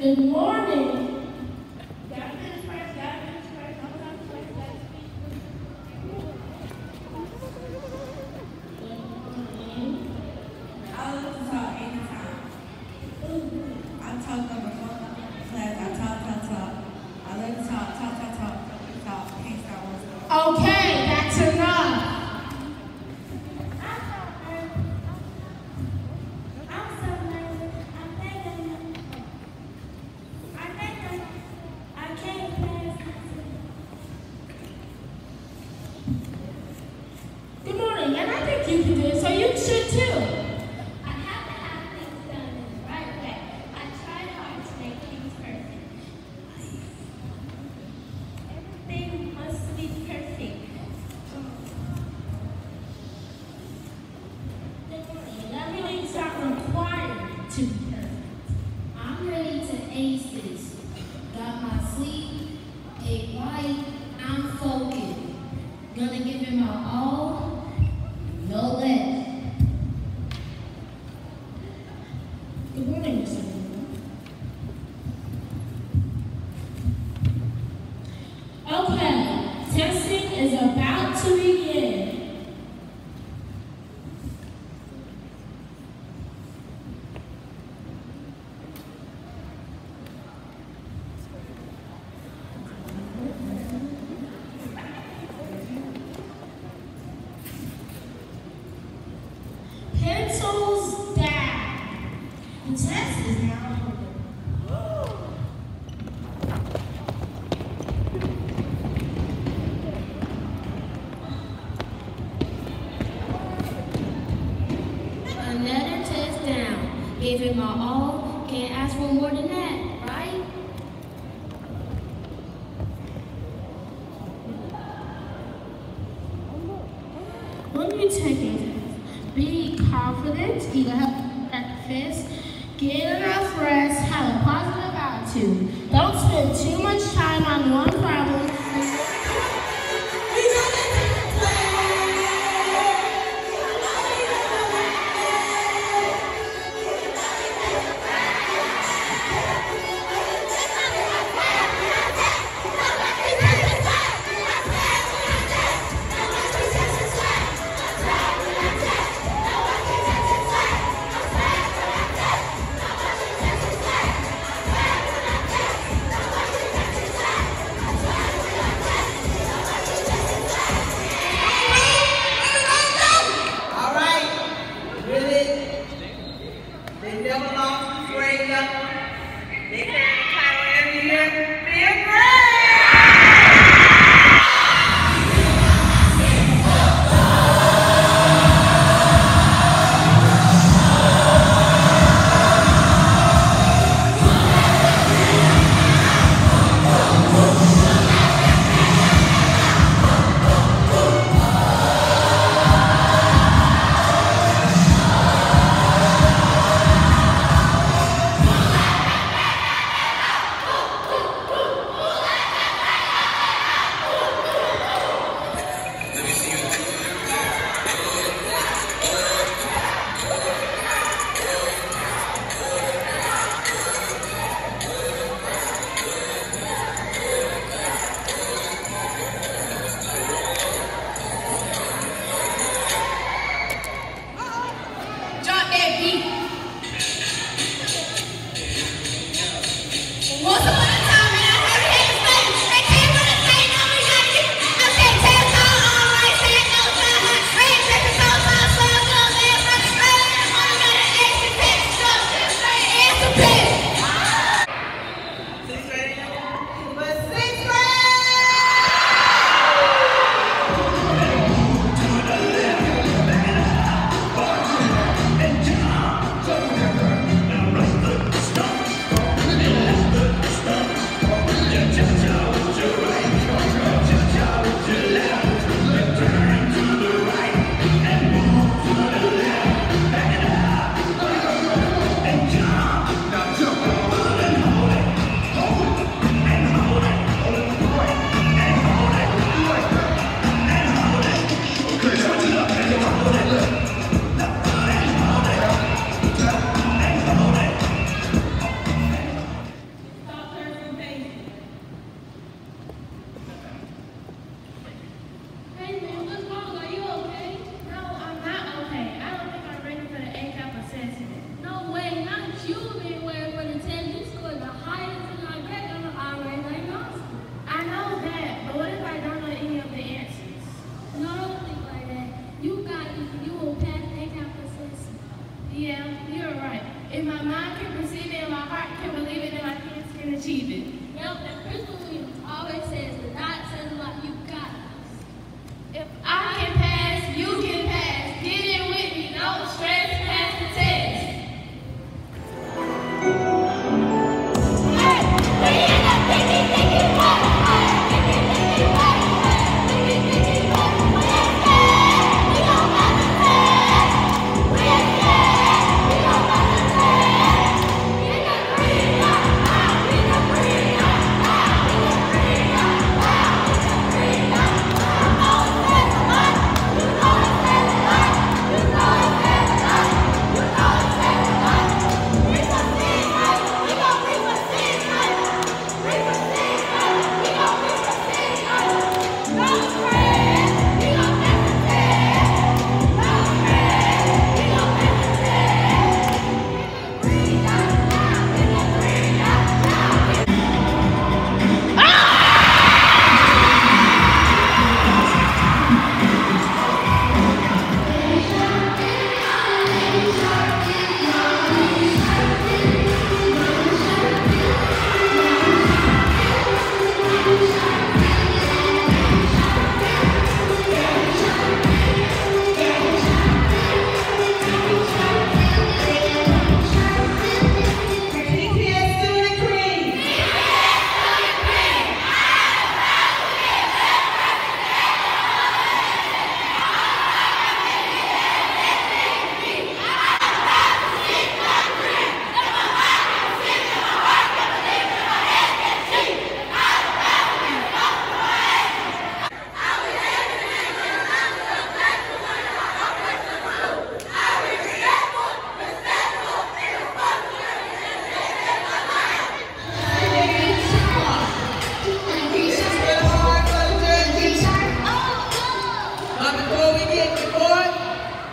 Good morning. Gave it my all. Can't ask for more than that, right? When you take it, be confident, eat a breakfast, get enough rest, have a positive attitude.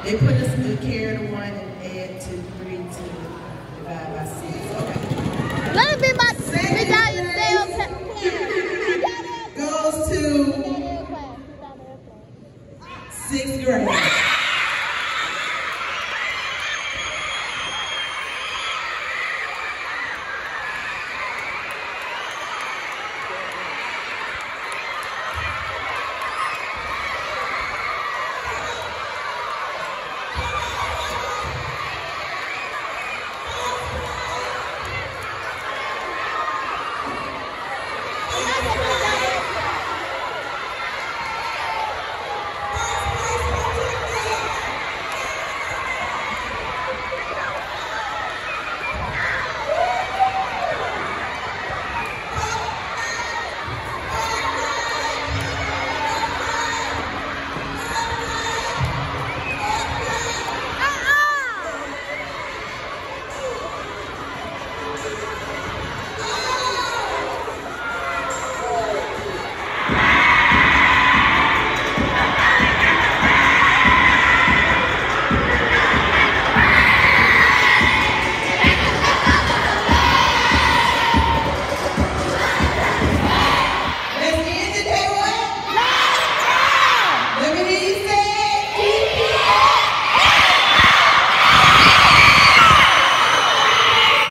They put us to carry the one and add to three divide by six. Okay. Let it be my medallion. Goes to